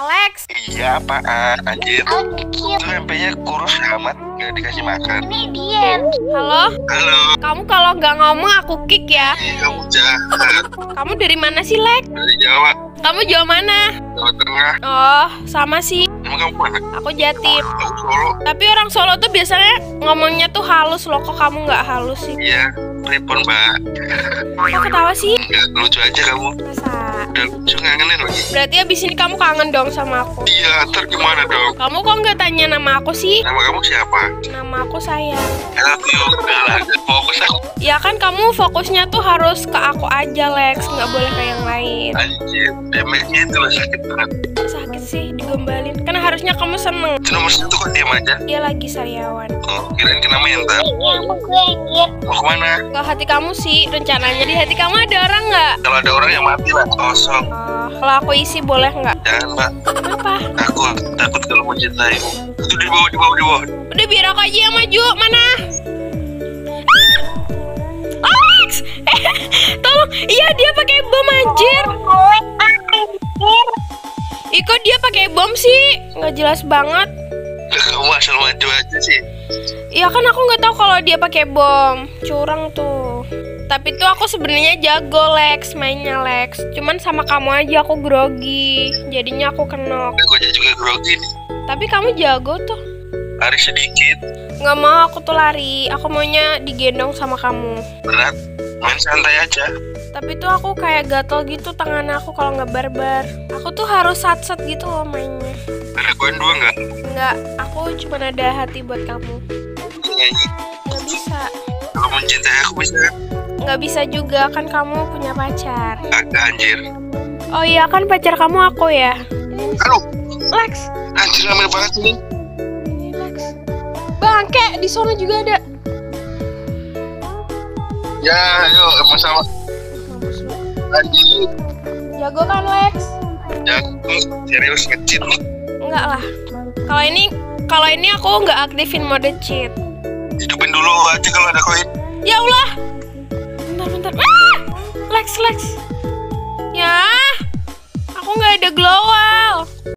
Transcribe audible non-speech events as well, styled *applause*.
Alex, Iya apaan anjir Oh. Itu MP-nya kurus amat Gak dikasih makan Ini diam. halo? Halo Kamu kalau nggak ngomong aku kick ya. Ih, Kamu jahat Kamu dari mana sih, Lex? Dari Jawa Kamu Jawa mana? Jawa Tengah Oh, sama sih. Emang kamu mana? Aku Jatim. Kamu Solo Tapi orang Solo tuh biasanya ngomongnya tuh halus loh. Kok kamu nggak halus sih? Iya Pripon mbak Kok ketawa sih? Enggak lucu aja kamu Masa? Udah lucu ngangenin lagi Berarti abis ini kamu kangen dong sama aku. Iya ntar gimana dong Kamu kok nggak tanya nama aku sih? Nama kamu siapa? Nama aku sayang. I love you Udah lah fokus aku Ya kan kamu fokusnya tuh harus ke aku aja Lex, nggak boleh ke yang lain. Anjir Damage-nya itu sakit banget Sih digombalin. Kan harusnya kamu seneng. Itu nomor satu kok diam aja Dia lagi sariawan. Oh kirain kena mental Iya, aku gue anjir. Mau ke mana? Ke hati kamu sih rencananya di hati kamu ada orang nggak? Kalau ada orang yang mati lah Kosong Oh, kalau aku isi boleh nggak? Jangan mbak Kenapa? Aku takut kalau mencintaimu Itu di bawah di bawah di bawah Udah biar aku aja yang maju. Mana? Alex! *laughs* Eh, tolong. Iya dia pakai bom anjir. Iko dia pakai bom sih. Nggak jelas banget. Kamu asal maju aja sih Iya kan aku nggak tahu kalau dia pakai bom. Curang tuh. Tapi tuh aku sebenarnya jago Lex mainnya Lex. Cuman sama kamu aja aku grogi. Jadinya aku kenok. Aku aja juga grogi nih Tapi kamu jago tuh. Lari sedikit Nggak mau aku tuh lari. Aku maunya digendong sama kamu. Berat Main santai aja Tapi tuh aku kayak gatel gitu tangan aku kalau nggak barbar. Aku tuh harus sat-sat gitu loh mainnya. Ada koin dua nggak? Nggak, aku cuma ada hati buat kamu. Nyanyi Nggak bisa. Kalau mencintai aku bisa kan? Nggak bisa juga kan kamu punya pacar. Agak anjir Oh iya kan pacar kamu aku ya. Aduh Lex, Anjir ramai banget ini Ini, Lex. Bangke di sana juga ada. Ya masalah Mampus lu. Anjir Jago kan Lex? Ya serius ngecit Enggak lah. Kalau ini kalau ini aku nggak aktifin mode cheat. Hidupin dulu aja kalau ada koin Ya Allah. Bentar bentar. Ah! Lex Lex. Ya. Aku nggak ada glow